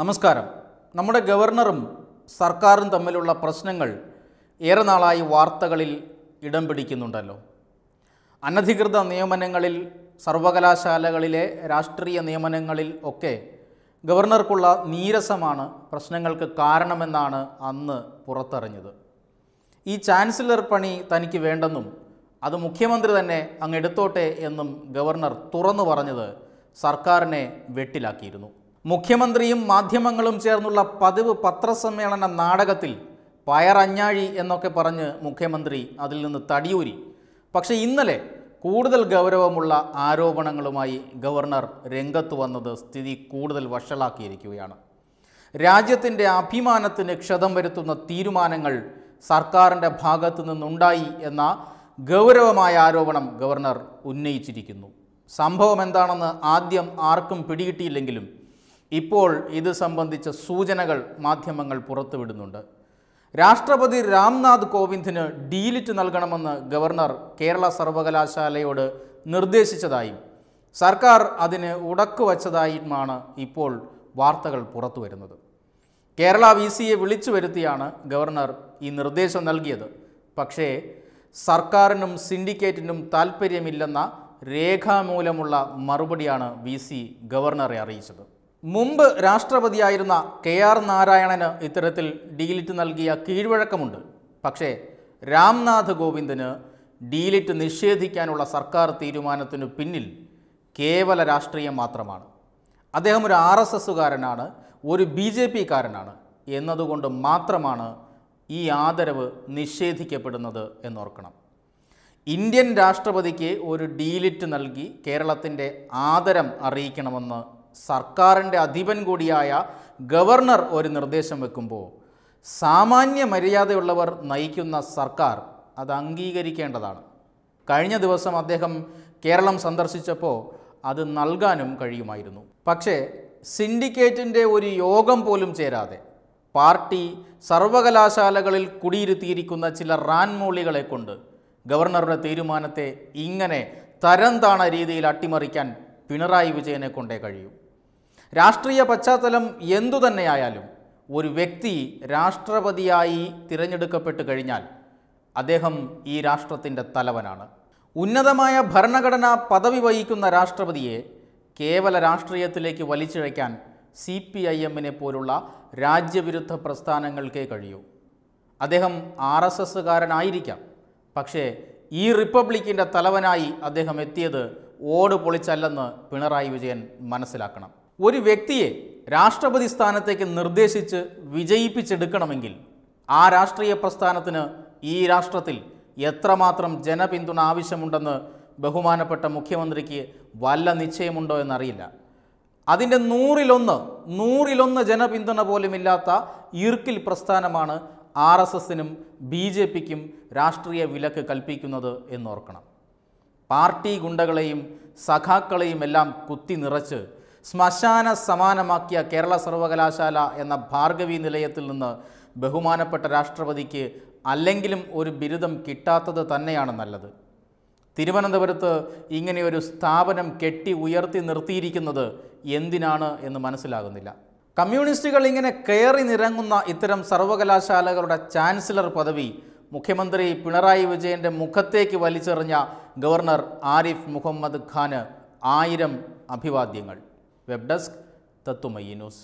നമസ്കാരം. നമ്മുടെ ഗവർണറും സർക്കാരും തമ്മിലുള്ള പ്രശ്നങ്ങൾ ഏറെ നാളായി വാർത്തകളിൽ ഇടം പിടിക്കുന്നുണ്ടല്ലോ. അനധികൃത നിയമനങ്ങളിൽ സർവകലാശാലകളിലെ രാഷ്ട്രീയ നിയമനങ്ങളിൽ ഒക്കെ ഗവർണർക്കുള്ള നീരസമാണ് പ്രശ്നങ്ങൾക്ക് കാരണമെന്നാണ് അന്ന് പുറത്തറിഞ്ഞത്. ഈ ചാൻസലർ പണി തനിക്ക് വേണ്ടെന്നും അത് മുഖ്യമന്ത്രി തന്നെ അങ്ങ് എടുത്തോട്ടെ എന്നും ഗവർണർ തുറന്നു പറഞ്ഞത് സർക്കാരിനെ വെട്ടിലാക്കിയിരുന്നു. മുഖ്യമന്ത്രിയും മാധ്യമങ്ങളും ചേർന്നുള്ള പതിവ് പത്രസമ്മേളന നാടകത്തിൽ പയറഞ്ഞാഴി എന്നൊക്കെ പറഞ്ഞ് മുഖ്യമന്ത്രി അതിൽ നിന്ന് തടിയൂരി. പക്ഷേ ഇന്നലെ കൂടുതൽ ഗൗരവമുള്ള ആരോപണങ്ങളുമായി ഗവർണർ രംഗത്ത് വന്നത് സ്ഥിതി കൂടുതൽ വഷളാക്കിയിരിക്കുകയാണ്. രാജ്യത്തിന്റെ അഭിമാനത്തിന് ക്ഷതം വരുത്തുന്ന തീരുമാനങ്ങൾ സർക്കാരിന്റെ ഭാഗത്തു നിന്നുണ്ടായി എന്ന ഗൗരവമായ ആരോപണം ഗവർണർ ഉന്നയിച്ചിരിക്കുന്നു. സംഭവം എന്താണെന്ന് ആദ്യം ആർക്കും പിടികിട്ടിയില്ലെങ്കിലും ഇപ്പോൾ ഇത് സംബന്ധിച്ച സൂചനകൾ മാധ്യമങ്ങൾ പുറത്തുവിടുന്നുണ്ട്. രാഷ്ട്രപതി രാംനാഥ് കോവിന്ദിന് ഡീലിറ്റ് നൽകണമെന്ന് ഗവർണർ കേരള സർവകലാശാലയോട് നിർദ്ദേശിച്ചതായും സർക്കാർ അതിന് ഉടക്കുവച്ചതായുമാണ് ഇപ്പോൾ വാർത്തകൾ പുറത്തു വരുന്നത് കേരള വി സിയെ വിളിച്ചു വരുത്തിയാണ് ഗവർണർ ഈ നിർദ്ദേശം നൽകിയത്. പക്ഷേ സർക്കാരിനും സിൻഡിക്കേറ്റിനും താൽപ്പര്യമില്ലെന്ന രേഖാമൂലമുള്ള മറുപടിയാണ് വി സി ഗവർണറെ അറിയിച്ചത്. മുമ്പ് രാഷ്ട്രപതിയായിരുന്ന കെ ആർ നാരായണന് ഇത്തരത്തിൽ ഡീലിറ്റ് നൽകിയ കീഴ്വഴക്കമുണ്ട്. പക്ഷേ രാംനാഥ് കോവിന്ദിന് ഡീലിറ്റ് നിഷേധിക്കാനുള്ള സർക്കാർ തീരുമാനത്തിനു പിന്നിൽ കേവല രാഷ്ട്രീയം മാത്രമാണ്. അദ്ദേഹം ഒരു ആർ എസ് എസ്സുകാരനാണ് ഒരു ബി ജെ പിക്കാരനാണ് എന്നതുകൊണ്ട് മാത്രമാണ് ഈ ആദരവ് നിഷേധിക്കപ്പെടുന്നത് എന്നോർക്കണം. ഇന്ത്യൻ രാഷ്ട്രപതിക്ക് ഒരു ഡീലിറ്റ് നൽകി കേരളത്തിന്റെ ആദരം അറിയിക്കണമെന്ന് സർക്കാരിന്റെ അധിപൻ കൂടിയായ ഗവർണർ ഒരു നിർദ്ദേശം വെക്കുമ്പോൾ സാമാന്യ മര്യാദയുള്ളവർ നയിക്കുന്ന സർക്കാർ അത് അംഗീകരിക്കേണ്ടതാണ്. കഴിഞ്ഞ ദിവസം അദ്ദേഹം കേരളം സന്ദർശിച്ചപ്പോൾ അത് നൽകാനും കഴിയുമായിരുന്നു. പക്ഷേ സിൻഡിക്കേറ്റിന്റെ ഒരു യോഗം പോലും ചേരാതെ പാർട്ടി സർവകലാശാലകളിൽ കുടിയിരുത്തിയിരിക്കുന്ന ചില റാൻമൂളികളെ കൊണ്ട് ഗവർണറുടെ തീരുമാനത്തെ ഇങ്ങനെ തരം താണ രീതിയിൽ അട്ടിമറിക്കാൻ പിണറായി വിജയനെ കൊണ്ടേ കഴിയൂ. രാഷ്ട്രീയ പശ്ചാത്തലം എന്തു തന്നെയായാലും ഒരു വ്യക്തി രാഷ്ട്രപതിയായി തിരഞ്ഞെടുക്കപ്പെട്ട് കഴിഞ്ഞാൽ അദ്ദേഹം ഈ രാഷ്ട്രത്തിന്റെ തലവനാണ്. ഉന്നതമായ ഭരണഘടനാ പദവി വഹിക്കുന്ന രാഷ്ട്രപതിയെ കേവല രാഷ്ട്രീയത്തിലേക്ക് വലിച്ചിഴയ്ക്കാൻ സി പി ഐ എമ്മിനെ പോലുള്ള രാജ്യവിരുദ്ധ പ്രസ്ഥാനങ്ങൾക്കേ കഴിയൂ. അദ്ദേഹം ആർ എസ് എസ്സുകാരനായിരിക്കാം. പക്ഷേ ഈ റിപ്പബ്ലിക്കിന്റെ തലവനായി അദ്ദേഹം എത്തിയത് ഓട് പൊളിച്ചല്ലെന്ന് പിണറായി വിജയൻ മനസ്സിലാക്കണം. ഒരു വ്യക്തിയെ രാഷ്ട്രപതി സ്ഥാനത്തേക്ക് നിർദ്ദേശിച്ച് വിജയിപ്പിച്ചെടുക്കണമെങ്കിൽ ആ രാഷ്ട്രീയ പ്രസ്ഥാനത്തിന് ഈ രാഷ്ട്രത്തിൽ എത്രമാത്രം ജനപിന്തുണ ആവശ്യമുണ്ടെന്ന് ബഹുമാനപ്പെട്ട മുഖ്യമന്ത്രിക്ക് വല്ല നിശ്ചയമുണ്ടോ എന്നറിയില്ല. അതിന്റെ നൂറിലൊന്ന് നൂറിലൊന്ന് ജനപിന്തുണ പോലുമില്ലാത്ത ഈർക്കിൽ പ്രസ്ഥാനമാണ് ആർ എസ് എസിനും ബി ജെ പിക്കും രാഷ്ട്രീയ വിലക്ക് കൽപ്പിക്കുന്നത് എന്നോർക്കണം. പാർട്ടി ഗുണ്ടകളെയും സഖാക്കളെയും എല്ലാം കുത്തി നിറച്ച് ശ്മശാന സമാനമാക്കിയ കേരള സർവകലാശാല എന്ന ഭാർഗവി നിലയത്തിൽ നിന്ന് ബഹുമാനപ്പെട്ട രാഷ്ട്രപതിക്ക് അല്ലെങ്കിലും ഒരു ബിരുദം കിട്ടാത്തത് തന്നെയാണ് നല്ലത്. തിരുവനന്തപുരത്ത് ഇങ്ങനെയൊരു സ്ഥാപനം കെട്ടി ഉയർത്തി നിർത്തിയിരിക്കുന്നത് എന്തിനാണ് എന്ന് മനസ്സിലാകുന്നില്ല. കമ്മ്യൂണിസ്റ്റുകൾ ഇങ്ങനെ കയറി നിരങ്ങുന്ന ഇത്തരം സർവകലാശാലകളുടെ ചാൻസലർ പദവി മുഖ്യമന്ത്രി പിണറായി വിജയന്റെ മുഖത്തേക്ക് വലിച്ചെറിഞ്ഞ ഗവർണർ ആരിഫ് മുഹമ്മദ് ഖാന് ആയിരം അഭിവാദ്യങ്ങൾ. വെബ് ഡെസ്ക് തത്തുമയി ന്യൂസ്.